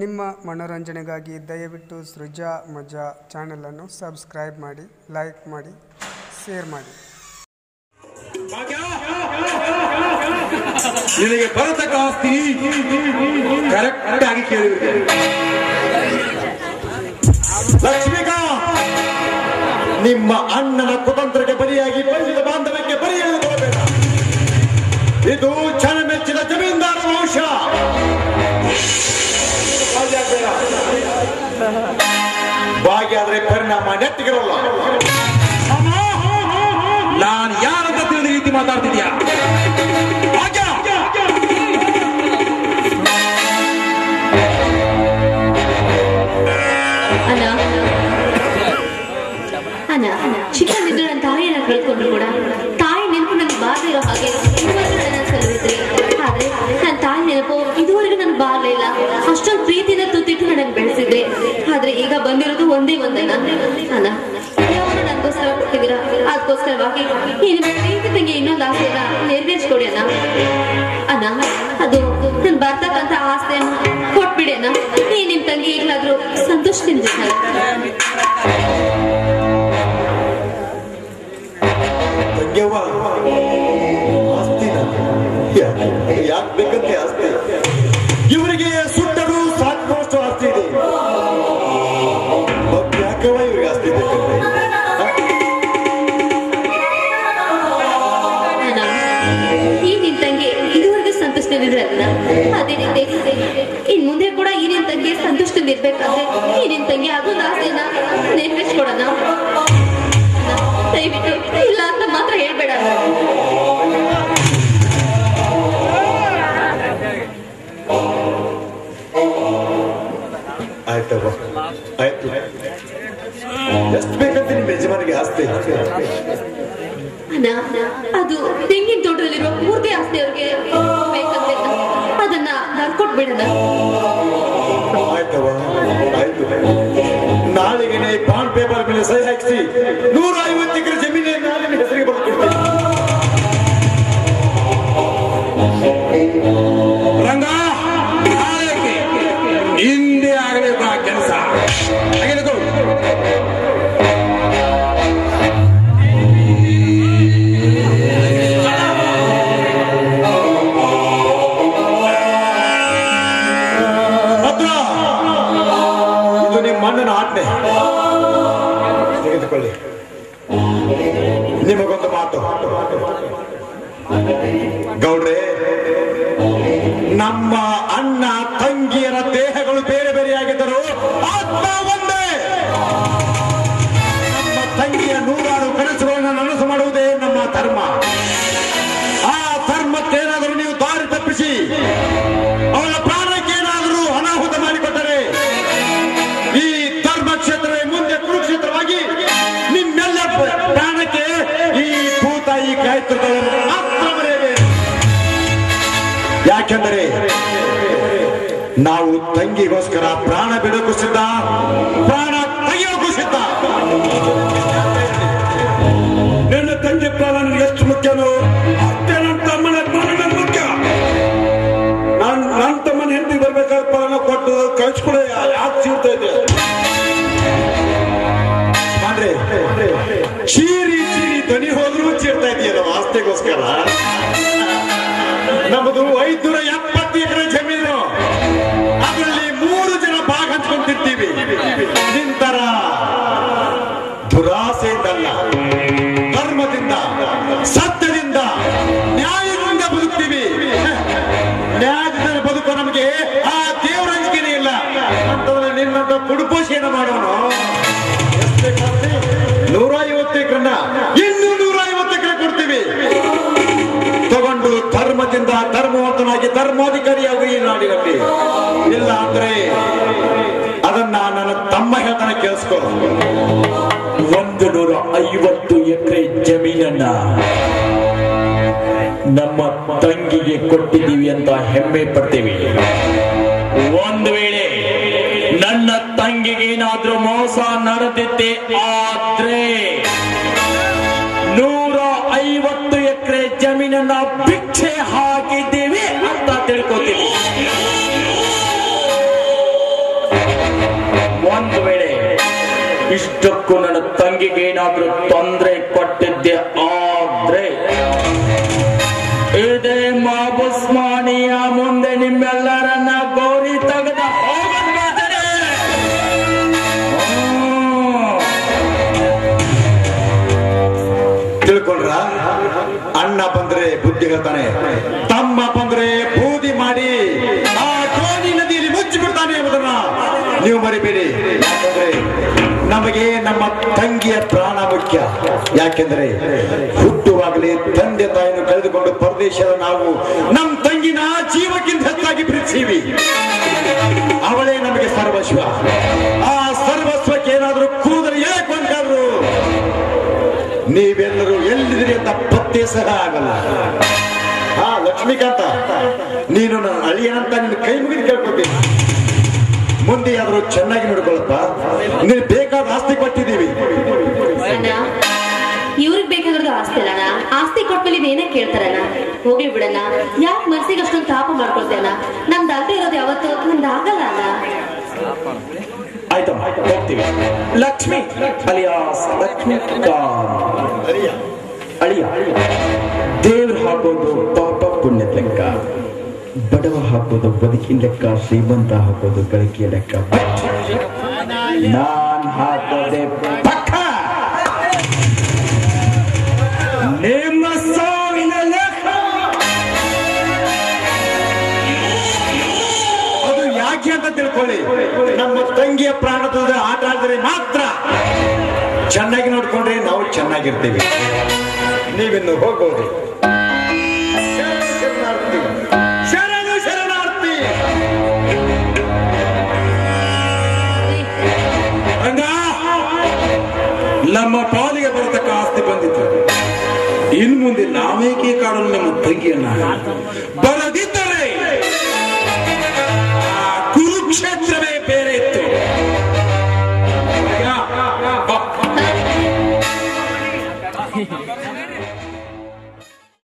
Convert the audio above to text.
ನಿಮ್ಮ ಮನೋರಂಜನೆಗಾಗಿ ದಯವಿಟ್ಟು ಸೃಜಾ ಮಜಾ ಚಾನೆಲನ್ನು ಸಬ್ಸ್ಕ್ರೈಬ್ ಮಾಡಿ, ಲೈಕ್ ಮಾಡಿ, ಶೇರ್ ಮಾಡಿ. ನಿನಗೆ ಬರತಕ್ಕ ಆಸ್ತಿ ಕರೆಕ್ಟ್ ಆಗಿ ಲಕ್ಷ್ಮಿಕಾ, ನಿಮ್ಮ ಅಣ್ಣನ ಕುತಂತ್ರಕ್ಕೆ ಬಲಿಯಾಗಿ ಬಂಧಿತ ಬಾಂಧವ್ಯಕ್ಕೆ ಬಲಿಯಾಗಿಕೊಳ್ಳಬೇಡ ಇದು ಭಾಗ್ಯಾದ್ರೆ ಪರಿಣಾಮ ನೆಟ್ಟಿಗಿರಲ್ಲ ನಾನು ಯಾರಂತ ತಿಳಿದ ರೀತಿ ಮಾತಾಡ್ತಿದ್ಯಾ? ಈಗ ಬಂದಿರೋದು ಒಂದೇ ಒಂದೇ ಪ್ರೀತಿ ತಂಗಿ, ಇನ್ನೊಂದು ಆಸೆ ನೆರವೇರಿಸ್ಕೊಡಿ ಅಣ್ಣ. ಅಣ್ಣ, ಅದು ಬರ್ತಕ್ಕಂತ ಆಸ್ತಿಯನ್ನು ಕೊಟ್ಬಿಡಿ ಅಣ್ಣ. ನೀ ನಿಮ್ ತಂಗಿ ಈಗಲಾದ್ರೂ ಸಂತೋಷದಿಂದ ಯಾಕೆ ಬೇಕಂತೆ ಆಸ್ತಿ? ಯಾಕವ್ವ ಇವ್ರಿಗೆ ಅಣ್ಣ ಈ ನಿನ್ ತಂಗಿ ಇದುವರೆಗೂ ಅದೇ ರೀತಿ ಇನ್ ಮುಂದೆ ಕೂಡ ಈ ನಿನ್ ತಂಗಿ ಸಂತೋಷದಿಂದ ಇರ್ಬೇಕಾದ್ರೆ ಈ ನಿನ್ ತಂಗಿ ಅದೊಂದು ಆಸೆನ ನೆರವೇರಿಸ್ಕೊಡೋಣ. ದಯವಿಟ್ಟು ಇಲ್ಲ ಅಂತ ಮಾತ್ರ ಹೇಳ್ಬೇಡ. ಆಯ್ತವ್ವ. ಆಯ್ತು. ಎಷ್ಟು ನಿಮ್ಮ ಯಜಮಾನಿಗೆ ಆಸ್ತಿ. ಅದು ತೆಂಗಿನ ತೋಟದಲ್ಲಿರುವ ಮೂರ್ತಿ ಆಸ್ತಿ ಅವ್ರಿಗೆ ಅದನ್ನ ನಾನು ಕೊಟ್ಬಿಡೋಣ. ಆಯ್ತವ್ವ ಆಯ್ತು. ನಾಳೆಗೆ ಬಾಂಡ್ ಪೇಪರ್ ಮೇಲೆ ಸಹಿ ಹಾಕಿಸಿ ನೂರ ಐವತ್ತು ಅಣ್ಣನ ಆಜ್ಞೆ. ತೆಗೆದುಕೊಳ್ಳಿ. ನಿಮಗೊಂದು ಮಾತು. ಗೌಡ್ರೆ, ನಮ್ಮ ಅಣ್ಣ ತಂಗಿಯರ ದೇಹಗಳು ಬೇರೆ ಬೇರೆಯಾಗಿದ್ದರು ಆತ್ಮ ಒಂದೇ. ನಮ್ಮ ತಂಗಿಯ ನೂರಾರು ಕನಸುಗಳನ್ನು ನನಸು ಮಾಡುವುದೇ ನಮ್ಮ ಧರ್ಮ. ನಾವು ತಂಗಿಗೋಸ್ಕರ ಪ್ರಾಣ ಬಿಡೋಕು ಸಿದ್ಧ ಪ್ರಾಣ ತೆಗೆಯೋಕು ಸಿದ್ಧ ನನ್ನ ತಂಗಿ ಪ್ರಾಣ ನನಗೆ ಎಷ್ಟು ಮುಖ್ಯನೋ ಅಷ್ಟೇ ನನ್ನ ತಮ್ಮನ ಪ್ರಾಣ ಮುಖ್ಯ. ನಾನು ನನ್ನ ತಮ್ಮನ ಹೆಂಡತಿ ಬರ್ಬೇಕಾದ ಪ್ರಾಣ ಕೊಟ್ಟು ಕಳ್ಸ್ಕೊಡ ಯಾಕೆ ಸಿಗ್ತಾ ಇದೆ ಚೀರಿ ಚೀರಿ ದನಿ ಹೋದ್ರು ಚೀರ್ತಾ ಇದೆಯಲ್ಲ ಆಸ್ತಿಗೋಸ್ಕರ ನಮ್ಮದು ಐದುನೂರ ಬದುಕ್ತೀವಿ ನ್ಯಾಯದಿಂದ ಬದುಕು ನಮಗೆ ಆ ದೇವರ ಅಂಜಿಕೆನೇ ಇಲ್ಲ. ಅಂತಂದ್ರೆ ನಿನ್ನಂತ ಪುಡುಪೋಷೆಯನ್ನು ಮಾಡೋಣ ನೂರ ಐವತ್ತು ಎಕರೆನ ಇನ್ನೂ ನೂರ ಐವತ್ತು ಎಕರೆ ಕೊಡ್ತೀವಿ. ತಗೊಂಡು ಧರ್ಮದಿಂದ ಧರ್ಮವಂತನಾಗಿ ಧರ್ಮಾಧಿಕಾರಿಯಾಗಿ ಈ ನಾಡಿನಲ್ಲಿ. ಇಲ್ಲ ಅಂದ್ರೆ ಅದನ್ನ ನನ್ನ ತಮ್ಮ ಹೇಳ್ತಾನೆ ಕೇಳಿಸ್ಕೊ. ಒಂದು ನೂರ ಐವತ್ತು ಎಕರೆ ಜಮೀನನ್ನ ನಮ್ಮ ತಂಗಿಗೆ ಕೊಟ್ಟಿದ್ದೀವಿ ಅಂತ ಹೆಮ್ಮೆ ಪಡ್ತೇವೆ. ಒಂದು ವೇಳೆ ನನ್ನ ತಂಗಿಗೆ ಏನಾದ್ರೂ ಮೋಸ ನಡೆದಿದ್ದೆ ಆದ್ರೆ ನೂರ ಐವತ್ತು ಎಕರೆ ಜಮೀನನ್ನ ಭಿಕ್ಷೆ ಹಾಕಿದ್ದೇವೆ ಅಂತ ತಿಳ್ಕೊತೀವಿ. ಒಂದು ವೇಳೆ ಇಷ್ಟಕ್ಕೂ ನನ್ನ ತಂಗಿಗೆ ಏನಾದ್ರೂ ತೊಂದರೆ ಕೊಟ್ಟಿದ್ದೆ ಅಣ್ಣ ಬಂದ್ರೆ ಬುದ್ಧಿ ಹೇಳ್ತಾನೆ. ತಮ್ಮ ಬಂದ್ರೆ ಬೂದಿ ಮಾಡಿ ಆ ಕೋಣಿ ನದಿಯಲ್ಲಿ ಮುಚ್ಚಿಬಿಡ್ತಾನೆ ಎಂಬುದನ್ನ ನೀವು ಮರಿಬೇಡಿ. ನಮಗೆ ನಮ್ಮ ತಂಗಿಯ ಪ್ರಾಣ ಮುಖ್ಯ. ಯಾಕೆಂದ್ರೆ ಹುಟ್ಟುವಾಗಲೇ ತಂದೆ ತಾಯಿಯನ್ನು ಕಳೆದುಕೊಂಡು ಪರದೇಶದ ನಾವು ನಮ್ಮ ತಂಗಿನ ಜೀವಕ್ಕಿಂತ ಹೆಚ್ಚಾಗಿ ಪ್ರೀತಿಸೀವಿ ಅವಳೇ ನಮಗೆ ಸರ್ವಸ್ವ. ನೀವೆಲ್ಲರೂ ಎಲ್ಲಿದ್ರಿ ಅಂತ ಪತ್ತೆ ಸಹ ಆಗಲ್ಲ ಹಾ ಲಕ್ಷ್ಮೀಕಾಂತ, ನೀನು ನನ್ನ ಅಳಿಯ ಅಂತ ನಿನ್ನ ಕೈ ಮುಗಿದು ಕೇಳ್ಕೊತೀನಿ ಮುಂದೆ ಆದ್ರೂ ಚೆನ್ನಾಗಿ ನೋಡ್ಕೊಳಪ್ಪ. ನೀನು ಬೇಕಾದ ಆಸ್ತಿ ಕೊಟ್ಟಿದ್ದೀವಿ. ಇವ್ರಿಗೆ ಬೇಕಾಗಿರೋದು ಆಸ್ತಿ ಅಲ್ಲ ಆಸ್ತಿ ಕೊಟ್ಮೇಲೆ ಇದೇನೇ ಕೇಳ್ತಾರಣ್ಣ ಹೋಗ್ಲಿ ಬಿಡಣ್ಣ. ಯಾಕೆ ಮನಸ್ಸಿಗೆ ಅಷ್ಟೊಂದು ತಾಪ ಮಾಡ್ಕೊಳ್ತೇನ ನಮ್ದು ಅಲ್ಲದೆ ಇರೋದು ಯಾವತ್ತು, ನಮ್ದು ಆಗಲ್ಲ. ಅಣ್ಣ ಆಯ್ತಮ್ಮ ಹೋಗ್ತೀವಿ ಲಕ್ಷ್ಮಿ ಅಲಿಯಾಸ್ ಲಕ್ಷ್ಮೀಕಾಂತ್ ಅಳಿಯ ದೇವ್ರು ಹಾಕೋದು ಪಾಪ ಪುಣ್ಯ ಲೆಕ್ಕ ಬಡವ ಹಾಕೋದು ಬದುಕಿನ ಲೆಕ್ಕ ಶ್ರೀಮಂತ ಹಾಕೋದು ಗಳಿಕೆಯ ಲೆಕ್ಕ ಬಟ್ ನಾನ್ ಹಾಕೋದೆ ಯಾಕೆ ಅಂತ ತಿಳ್ಕೊಳ್ಳಿ. ನಮ್ಮ ತಂಗಿಯ ಪ್ರಾಣದ ಆಟ ಆಡಿದ್ರೆ ಮಾತ್ರ ಚೆನ್ನಾಗಿ ನೋಡ್ಕೊಂಡ್ರೆ ನಾವು ಚೆನ್ನಾಗಿರ್ತೀವಿ. ನೀವಿನ್ನು ಹೋಗ್ಬೋದು. ಶರಣು ನಮ್ಮ ಪಾಲಿಗೆ ಬರತಕ್ಕ ಆಸ್ತಿ ಬಂದಿತ್ತು. ಇನ್ ಮುಂದೆ ನಾವೇಕೆ ಕಾರಣ ನಮ್ಮ ತಂಗಿಯನ್ನ? ಬರ কুরুক্ষেত্রে